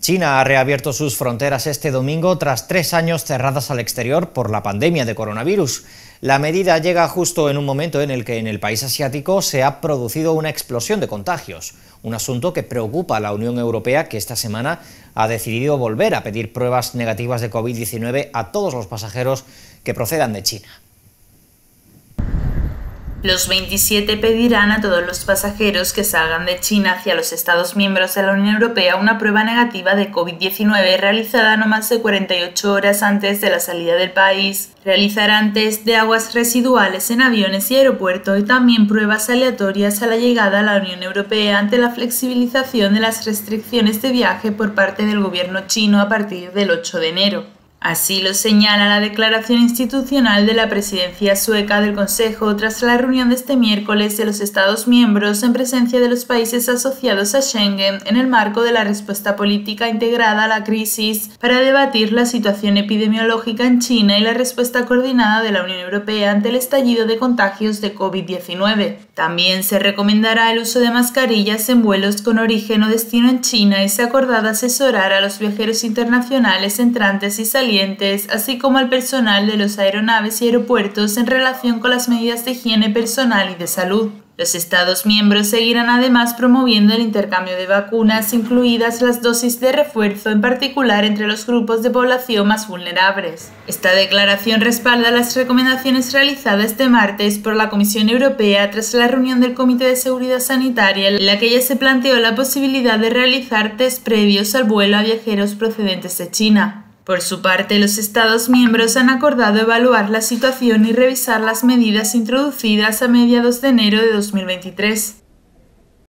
China ha reabierto sus fronteras este domingo tras tres años cerradas al exterior por la pandemia de coronavirus. La medida llega justo en un momento en el que en el país asiático se ha producido una explosión de contagios, un asunto que preocupa a la Unión Europea que esta semana ha decidido volver a pedir pruebas negativas de COVID-19 a todos los pasajeros que procedan de China. Los 27 pedirán a todos los pasajeros que salgan de China hacia los Estados miembros de la Unión Europea una prueba negativa de COVID-19 realizada no más de 48 horas antes de la salida del país. Realizarán test de aguas residuales en aviones y aeropuertos y también pruebas aleatorias a la llegada a la Unión Europea ante la flexibilización de las restricciones de viaje por parte del gobierno chino a partir del 8 de enero. Así lo señala la declaración institucional de la presidencia sueca del Consejo tras la reunión de este miércoles de los Estados miembros en presencia de los países asociados a Schengen en el marco de la respuesta política integrada a la crisis para debatir la situación epidemiológica en China y la respuesta coordinada de la Unión Europea ante el estallido de contagios de COVID-19. También se recomendará el uso de mascarillas en vuelos con origen o destino en China y se acordado asesorar a los viajeros internacionales entrantes y así como al personal de los aeronaves y aeropuertos en relación con las medidas de higiene personal y de salud. Los Estados miembros seguirán además promoviendo el intercambio de vacunas, incluidas las dosis de refuerzo, en particular entre los grupos de población más vulnerables. Esta declaración respalda las recomendaciones realizadas este martes por la Comisión Europea tras la reunión del Comité de Seguridad Sanitaria, en la que ya se planteó la posibilidad de realizar test previos al vuelo a viajeros procedentes de China. Por su parte, los Estados miembros han acordado evaluar la situación y revisar las medidas introducidas a mediados de enero de 2023.